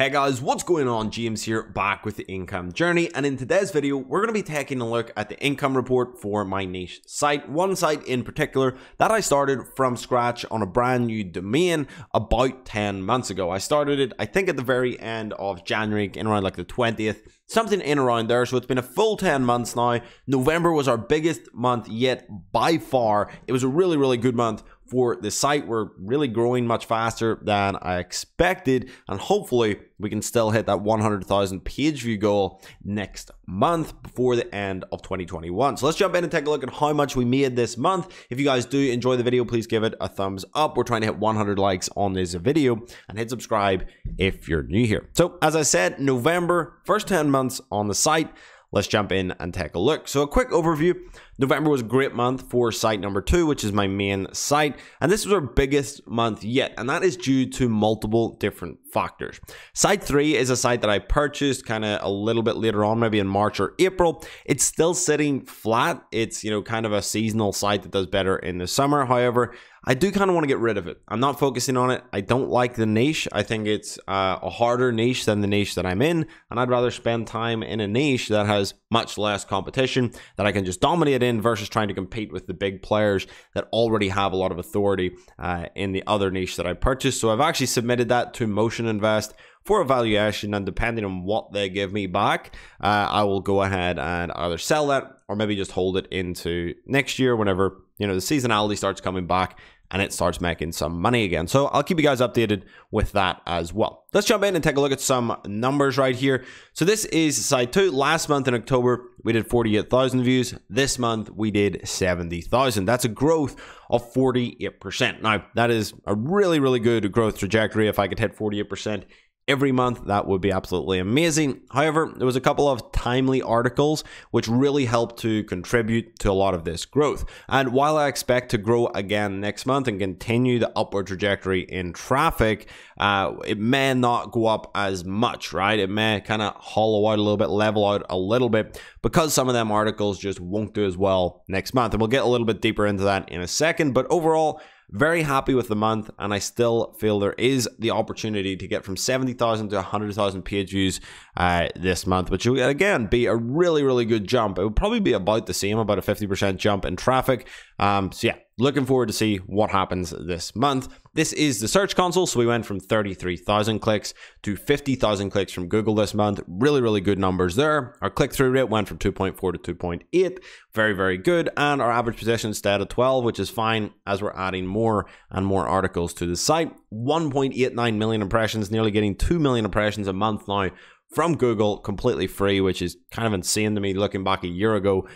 Hey guys, what's going on? James here, back with the income journey. And in today's video, we're going to be taking a look at the income report for my niche site. One site in particular that I started from scratch on a brand new domain about 10 months ago. I started it, I think, at the very end of January, in around like the 20th, something in around there. So it's been a full 10 months now. November was our biggest month yet by far. It was a really, really good month for the site. We're really growing much faster than I expected, and hopefully we can still hit that 100,000 page view goal next month before the end of 2021. So let's jump in and take a look at how much we made this month. If you guys do enjoy the video, please give it a thumbs up. We're trying to hit 100 likes on this video and hit subscribe if you're new here. So as I said, November, first 10 months on the site let's jump in and take a look. So, a quick overview November was a great month for site number two, which is my main site, and this was our biggest month yet, and that is due to multiple different factors. Site three is a site that I purchased kind of a little bit later on, maybe in March or April. It's still sitting flat. It's, you know, kind of a seasonal site that does better in the summer. However, I do kind of want to get rid of it. I'm not focusing on it. I don't like the niche. I think it's uh, a harder niche than the niche that I'm in, and I'd rather spend time in a niche that has much less competition that I can just dominate in versus trying to compete with the big players that already have a lot of authority uh, in the other niche that I purchased. So I've actually submitted that to Motion Invest for evaluation, and depending on what they give me back, uh, I will go ahead and either sell that or maybe just hold it into next year whenever you know the seasonality starts coming back and it starts making some money again. So I'll keep you guys updated with that as well. Let's jump in and take a look at some numbers right here. So this is side two. Last month in October, we did 48,000 views. This month, we did 70,000. That's a growth of 48%. Now, that is a really, really good growth trajectory. If I could hit 48% every month, that would be absolutely amazing. However, there was a couple of timely articles which really helped to contribute to a lot of this growth. And while I expect to grow again next month and continue the upward trajectory in traffic, uh, it may not go up as much, right? It may kind of hollow out a little bit, level out a little bit because some of them articles just won't do as well next month. And we'll get a little bit deeper into that in a second. But overall, very happy with the month, and I still feel there is the opportunity to get from 70,000 to 100,000 page views uh, this month, which will again be a really, really good jump. It would probably be about the same, about a 50% jump in traffic. Um, so, yeah, looking forward to see what happens this month. This is the Search Console, so we went from 33,000 clicks to 50,000 clicks from Google this month. Really, really good numbers there. Our click through rate went from 2.4 to 2.8. Very, very good. And our average position stayed at 12, which is fine as we're adding more and more articles to the site. 1.89 million impressions, nearly getting 2 million impressions a month now from Google, completely free, which is kind of insane to me looking back a year ago.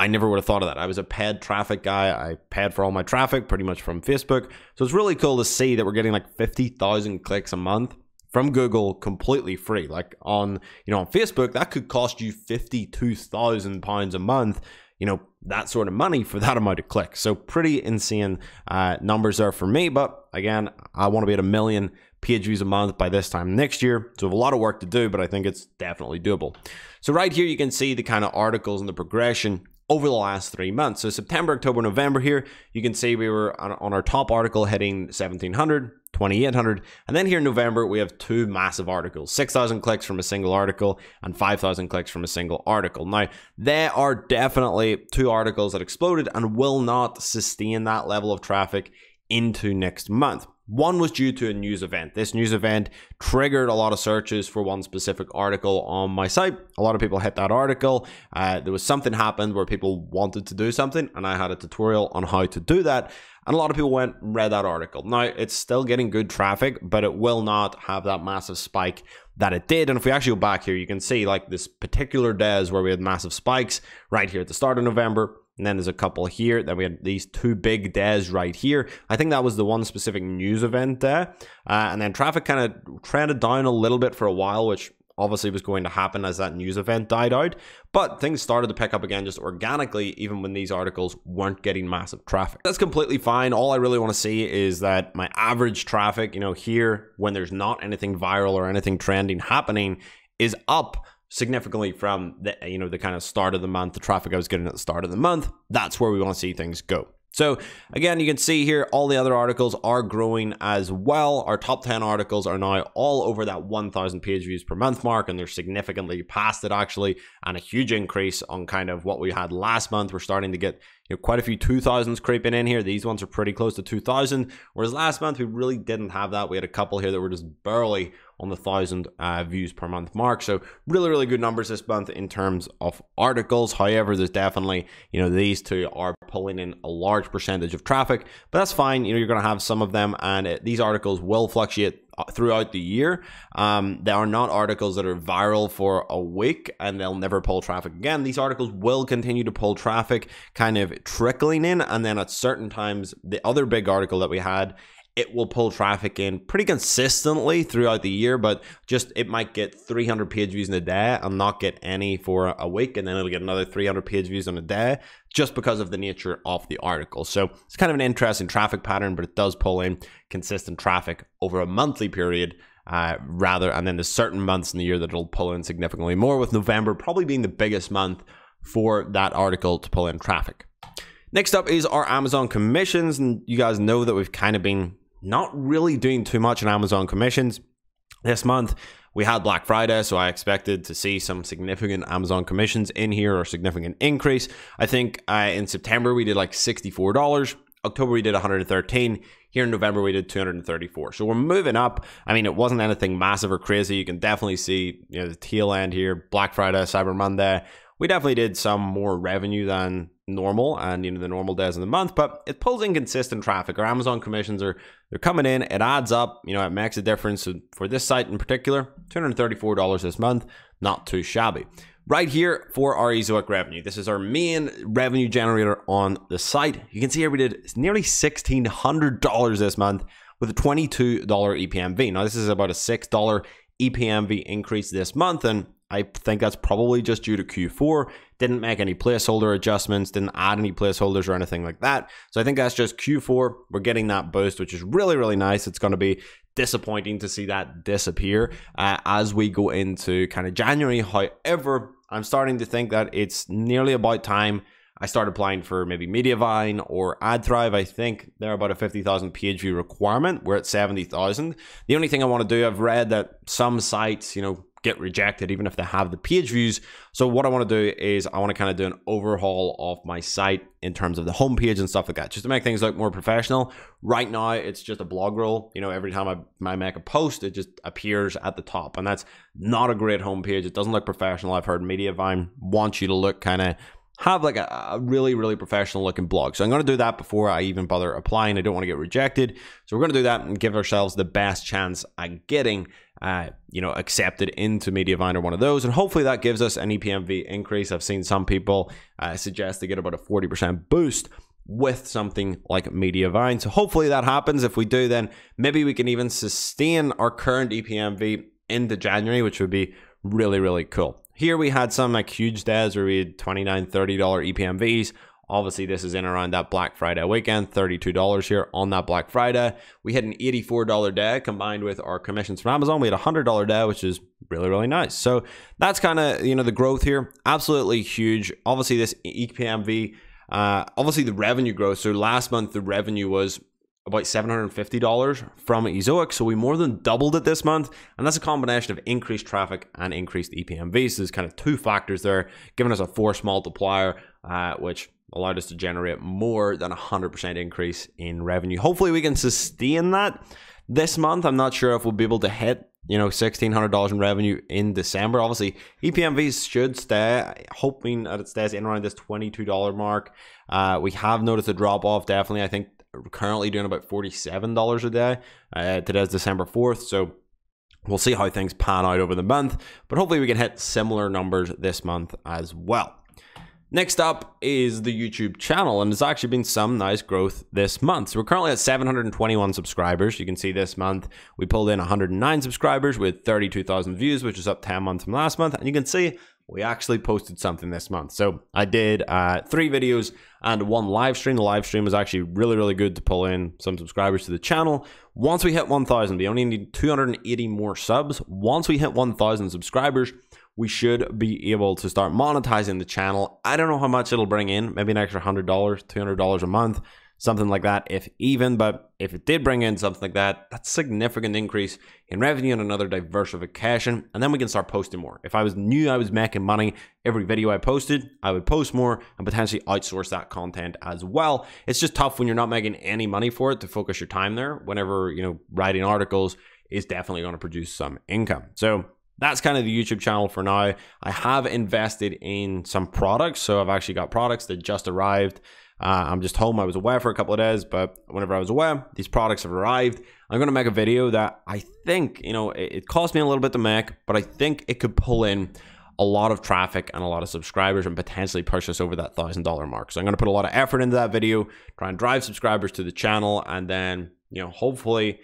I never would have thought of that. I was a paid traffic guy. I paid for all my traffic pretty much from Facebook. So it's really cool to see that we're getting like 50,000 clicks a month from Google completely free. Like on, you know, on Facebook, that could cost you 52,000 pounds a month. You know, that sort of money for that amount of clicks. So pretty insane uh, numbers there for me. But again, I want to be at a million page views a month by this time next year. So a lot of work to do, but I think it's definitely doable. So right here, you can see the kind of articles and the progression over the last three months. So September, October, November here, you can see we were on, on, our top article hitting 1700, 2800. And then here in November, we have two massive articles, 6,000 clicks from a single article and 5,000 clicks from a single article. Now, there are definitely two articles that exploded and will not sustain that level of traffic into next month. One was due to a news event. This news event triggered a lot of searches for one specific article on my site. A lot of people hit that article. Uh, there was something happened where people wanted to do something, and I had a tutorial on how to do that. And a lot of people went read that article. Now it's still getting good traffic, but it will not have that massive spike that it did. And if we actually go back here, you can see like this particular days where we had massive spikes right here at the start of November, and then there's a couple here. Then we had these two big days right here. I think that was the one specific news event there. Uh, and then traffic kind of trended down a little bit for a while, which obviously was going to happen as that news event died out. But things started to pick up again just organically, even when these articles weren't getting massive traffic. That's completely fine. All I really want to see is that my average traffic, you know, here when there's not anything viral or anything trending happening, is up significantly from the you know the kind of start of the month, the traffic I was getting at the start of the month. That's where we want to see things go. So again, you can see here all the other articles are growing as well. Our top 10 articles are now all over that 1000 page views per month mark and they're significantly past it actually and a huge increase on kind of what we had last month. We're starting to get you know, quite a few 2000s creeping in here. These ones are pretty close to 2000 whereas last month we really didn't have that. We had a couple here that were just barely on the thousand uh, views per month mark. So really, really good numbers this month in terms of articles. However, there's definitely, you know, these two are pulling in a large percentage of traffic, but that's fine. You know, you're going to have some of them and it, these articles will fluctuate uh, throughout the year. Um, there are not articles that are viral for a week and they'll never pull traffic again. These articles will continue to pull traffic kind of trickling in. And then at certain times, the other big article that we had it will pull traffic in pretty consistently throughout the year, but just it might get 300 page views in a day and not get any for a week, and then it'll get another 300 page views in a day just because of the nature of the article. So it's kind of an interesting traffic pattern, but it does pull in consistent traffic over a monthly period. Uh, rather, and then there's certain months in the year that it'll pull in significantly more, with November probably being the biggest month for that article to pull in traffic. Next up is our Amazon commissions, and you guys know that we've kind of been not really doing too much in Amazon commissions this month. We had Black Friday, so I expected to see some significant Amazon commissions in here or significant increase. I think uh, in September we did like $64. October we did 113. Here in November we did 234. So we're moving up. I mean, it wasn't anything massive or crazy. You can definitely see you know the tail end here, Black Friday, Cyber Monday. We definitely did some more revenue than normal and you know the normal days of the month, but it pulls in consistent traffic. Our Amazon commissions are they're coming in, it adds up, you know, it makes a difference. For this site in particular, $234 this month, not too shabby. Right here for our Ezoic revenue. This is our main revenue generator on the site. You can see here we did nearly $1,600 this month with a $22 EPMV. Now, this is about a $6 EPMV increase this month, and I think that's probably just due to Q4. Didn't make any placeholder adjustments, didn't add any placeholders or anything like that. So I think that's just Q4. We're getting that boost, which is really, really nice. It's going to be disappointing to see that disappear uh, as we go into kind of January. However, I'm starting to think that it's nearly about time I start applying for maybe Mediavine or AdThrive. I think they're about a 50,000 page view requirement. We're at 70,000. The only thing I want to do, I've read that some sites, you know, get rejected even if they have the page views. So what I want to do is I want to kind of do an overhaul of my site in terms of the homepage and stuff like that, just to make things look more professional. Right now, it's just a blog roll. You know, every time I, I make a post, it just appears at the top, and that's not a great homepage. It doesn't look professional. I've heard Mediavine wants you to look kind of have like a, a, really, really professional looking blog. So I'm going to do that before I even bother applying. I don't want to get rejected. So we're going to do that and give ourselves the best chance at getting, uh, you know, accepted into Mediavine or one of those. And hopefully that gives us an EPMV increase. I've seen some people uh, suggest they get about a 40% boost with something like Mediavine. So hopefully that happens. If we do, then maybe we can even sustain our current EPMV into January, which would be really, really cool. Here we had some like huge days where we had $29, $30 EPMVs. Obviously, this is in around that Black Friday weekend, $32 here on that Black Friday. We had an $84 day combined with our commissions from Amazon. We had a $100 day, which is really, really nice. So that's kind of, you know, the growth here. Absolutely huge. Obviously, this EPMV, uh, obviously the revenue growth. So last month, the revenue was about $750 from Ezoic. So we more than doubled it this month. And that's a combination of increased traffic and increased EPMV. So there's kind of two factors there, giving us a force multiplier, uh, which allowed us to generate more than a 100% increase in revenue. Hopefully we can sustain that this month. I'm not sure if we'll be able to hit you know, $1,600 in revenue in December. Obviously, EPMVs should stay, hoping that it stays in around this $22 mark. Uh, we have noticed a drop off, definitely. I think currently doing about $47 a day. Uh, today's December 4th, so we'll see how things pan out over the month, but hopefully we can hit similar numbers this month as well. Next up is the YouTube channel, and there's actually been some nice growth this month. So we're currently at 721 subscribers. You can see this month we pulled in 109 subscribers with 32,000 views, which is up 10 months from last month. And you can see we actually posted something this month. So I did uh, three videos and one live stream. The live stream was actually really, really good to pull in some subscribers to the channel. Once we hit 1,000, we only need 280 more subs. Once we hit 1,000 subscribers, we should be able to start monetizing the channel. I don't know how much it'll bring in, maybe an extra $100, $200 a month something like that, if even. But if it did bring in something like that, that's significant increase in revenue and another diversification. And then we can start posting more. If I was knew I was making money every video I posted, I would post more and potentially outsource that content as well. It's just tough when you're not making any money for it to focus your time there. Whenever you know writing articles is definitely going to produce some income. So that's kind of the YouTube channel for now. I have invested in some products. So I've actually got products that just arrived uh, I'm just home. I was away for a couple of days, but whenever I was away, these products have arrived. I'm going to make a video that I think, you know, it, it cost me a little bit to make, but I think it could pull in a lot of traffic and a lot of subscribers and potentially push us over that $1,000 mark. So I'm going to put a lot of effort into that video, try and drive subscribers to the channel, and then, you know, hopefully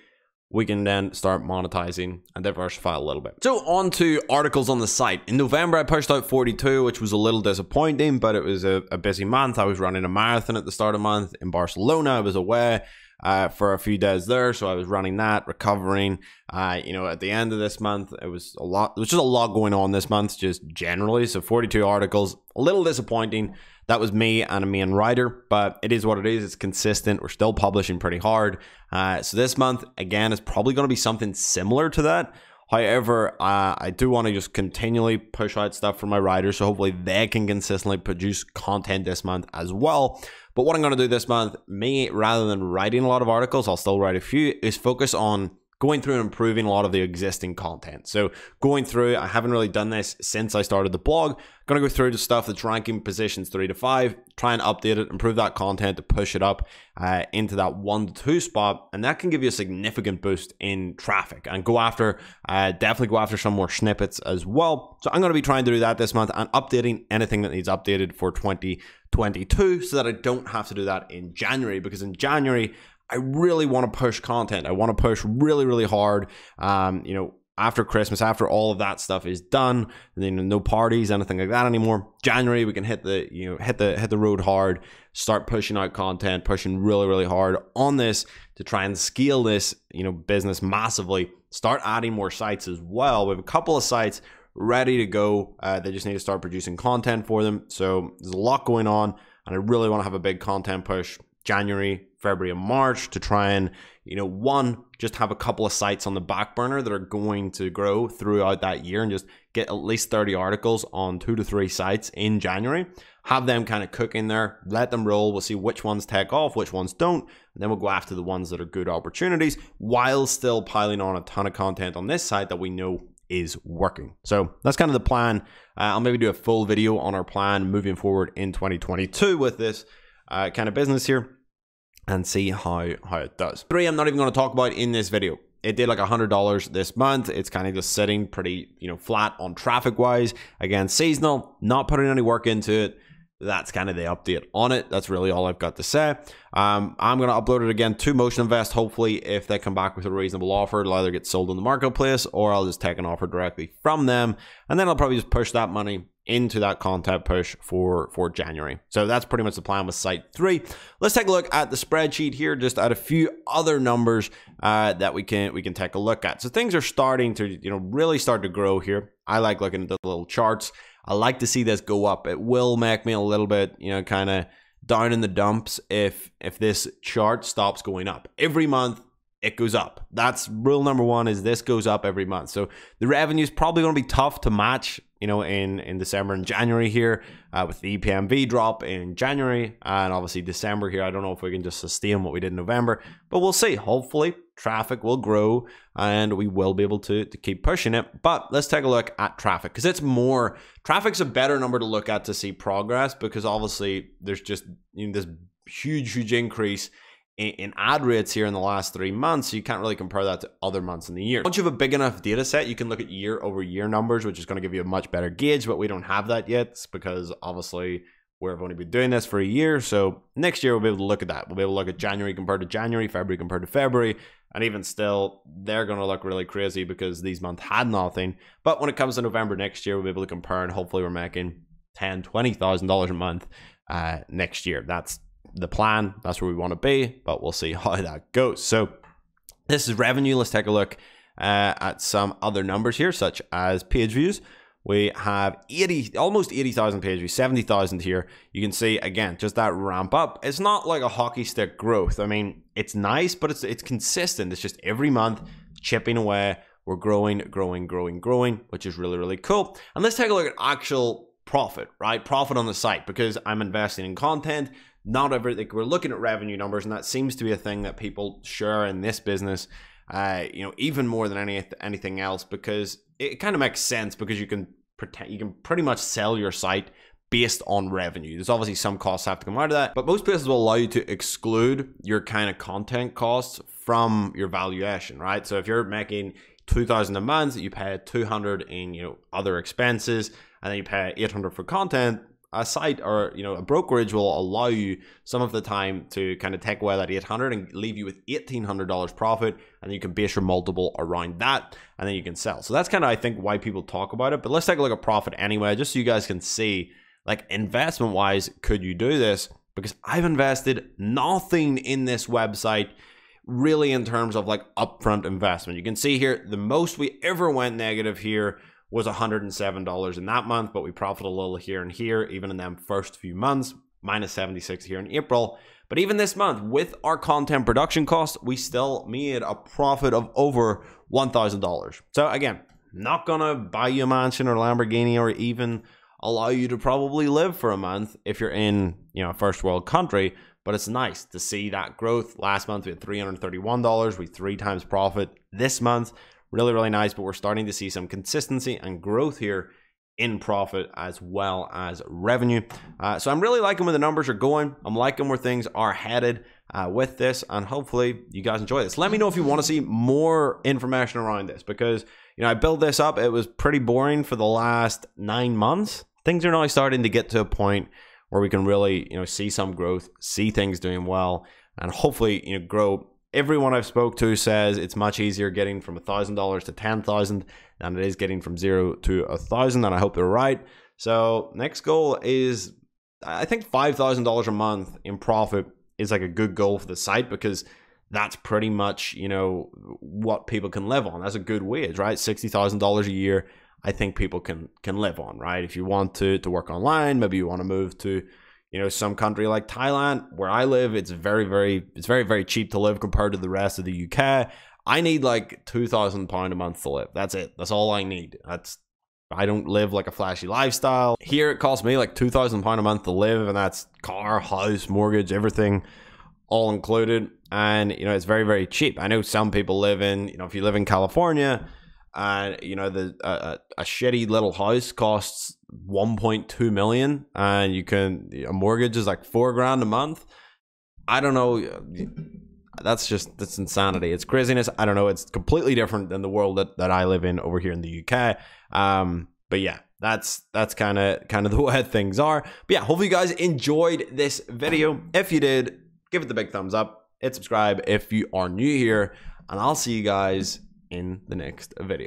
we can then start monetizing and diversify a little bit. So on to articles on the site. In November, I pushed out 42, which was a little disappointing, but it was a, a busy month. I was running a marathon at the start of the month in Barcelona. I was away uh, for a few days there, so I was running that, recovering. Uh, you know, at the end of this month, it was a lot. There was just a lot going on this month, just generally. So 42 articles, a little disappointing. That was me and a main writer, but it is what it is. It's consistent. We're still publishing pretty hard. Uh, so this month, again, is probably going to be something similar to that. However, uh, I do want to just continually push out stuff for my writers, so hopefully they can consistently produce content this month as well. But what I'm going to do this month, me, rather than writing a lot of articles, I'll still write a few, is focus on going through and improving a lot of the existing content. So going through, I haven't really done this since I started the blog. Gonna go through the stuff that's ranking positions three to five, try and update it, improve that content to push it up uh, into that one to two spot, and that can give you a significant boost in traffic. And go after, uh, definitely go after some more snippets as well. So I'm gonna be trying to do that this month and updating anything that needs updated for 2022, so that I don't have to do that in January because in January I really want to push content. I want to push really, really hard. Um, you know, after Christmas, after all of that stuff is done, then no parties, anything like that anymore. January, we can hit the you know hit the hit the road hard, start pushing out content, pushing really, really hard on this to try and scale this you know business massively. Start adding more sites as well. We have a couple of sites ready to go. Uh, they just need to start producing content for them. So there's a lot going on, and I really want to have a big content push January, February, and March to try and, you know, one, just have a couple of sites on the back burner that are going to grow throughout that year and just get at least 30 articles on two to three sites in January. Have them kind of cook in there, let them roll. We'll see which ones take off, which ones don't. And then we'll go after the ones that are good opportunities while still piling on a ton of content on this site that we know is working. So that's kind of the plan. Uh, I'll maybe do a full video on our plan moving forward in 2022 with this uh, kind of business here and see how, how it does. Three, I'm not even going to talk about in this video. It did like a $100 this month. It's kind of just sitting pretty, you know, flat on traffic wise. Again, seasonal, not putting any work into it. That's kind of the update on it. That's really all I've got to say. Um, I'm going to upload it again to Motion Invest. Hopefully, if they come back with a reasonable offer, it'll either get sold in the marketplace or I'll just take an offer directly from them. And then I'll probably just push that money into that content push for for January. So that's pretty much the plan with site three. Let's take a look at the spreadsheet here, just at a few other numbers uh, that we can we can take a look at. So things are starting to you know really start to grow here. I like looking at the little charts. I like to see this go up. It will make me a little bit you know kind of down in the dumps if if this chart stops going up every month it goes up. That's rule number one is this goes up every month. So the revenue is probably going to be tough to match, you know, in, in December and January here uh, with the EPMV drop in January and obviously December here. I don't know if we can just sustain what we did in November, but we'll see. Hopefully traffic will grow and we will be able to, to keep pushing it. But let's take a look at traffic because it's more, traffic's a better number to look at to see progress because obviously there's just you know, this huge, huge increase in ad rates here in the last three months, so you can't really compare that to other months in the year. Once you have a big enough data set, you can look at year over year numbers, which is going to give you a much better gauge, but we don't have that yet because obviously we've only been doing this for a year. So next year we'll be able to look at that. We'll be able to look at January compared to January, February compared to February. And even still, they're going to look really crazy because these months had nothing. But when it comes to November next year, we'll be able to compare and hopefully we're making ten, twenty thousand dollars a month uh, next year. That's the plan. That's where we want to be, but we'll see how that goes. So this is revenue. Let's take a look uh, at some other numbers here, such as page views. We have 80, almost 80,000 page views, 70,000 here. You can see again, just that ramp up. It's not like a hockey stick growth. I mean, it's nice, but it's it's consistent. It's just every month chipping away. We're growing, growing, growing, growing, which is really, really cool. And let's take a look at actual profit, right? Profit on the site because I'm investing in content. Not every like we're looking at revenue numbers, and that seems to be a thing that people share in this business. Uh, you know, even more than any anything else, because it kind of makes sense because you can pretend you can pretty much sell your site based on revenue. There's obviously some costs have to come out of that, but most places will allow you to exclude your kind of content costs from your valuation, right? So if you're making 2000 a month, you pay 200 in, you know, other expenses, and then you pay 800 for content, a site or you know a brokerage will allow you some of the time to kind of take away that 800 and leave you with $1800 profit and you can base your multiple around that and then you can sell. So that's kind of i think why people talk about it. But let's take a look at profit anyway just so you guys can see like investment wise could you do this? Because i've invested nothing in this website really in terms of like upfront investment. You can see here the most we ever went negative here was $107 in that month, but we profit a little here and here, even in them first few months, minus 76 here in April. But even this month, with our content production costs, we still made a profit of over $1,000. So again, not gonna buy you a mansion or Lamborghini or even allow you to probably live for a month if you're in, you know, a first world country. But it's nice to see that growth. Last month we had $331. We three times profit. This month really, really nice. But we're starting to see some consistency and growth here in profit as well as revenue. Uh, so I'm really liking where the numbers are going. I'm liking where things are headed uh, with this, and hopefully you guys enjoy this. Let me know if you want to see more information around this because you know I built this up. It was pretty boring for the last nine months. Things are now starting to get to a point where we can really you know see some growth, see things doing well, and hopefully you know grow everyone I've spoke to says it's much easier getting from $1,000 to 10,000 than it is getting from zero to a thousand. And I hope they're right. So next goal is, I think $5,000 a month in profit is like a good goal for the site because that's pretty much, you know, what people can live on. That's a good wage, right? $60,000 a year. I think people can can live on, right? If you want to to work online, maybe you want to move to you know some country like thailand where i live it's very very it's very very cheap to live compared to the rest of the uk i need like 2000 pound a month to live. That's it. That's all i need. That's i don't live like a flashy lifestyle. Here it costs me like 2000 pound a month to live and that's car house mortgage everything all included. And you know it's very very cheap. I know some people live in you know if you live in california and you know the uh, a shitty little house costs 1.2 million and you can a mortgage is like 4 grand a month. I don't know. That's just that's insanity. It's craziness. I don't know. It's completely different than the world that, that i live in over here in the uk um but yeah that's that's kind of kind of the way things are. But yeah hopefully you guys enjoyed this video. If you did give it the big thumbs up. Hit subscribe if you are new here and i'll see you guys in the next video.